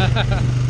Ha ha ha.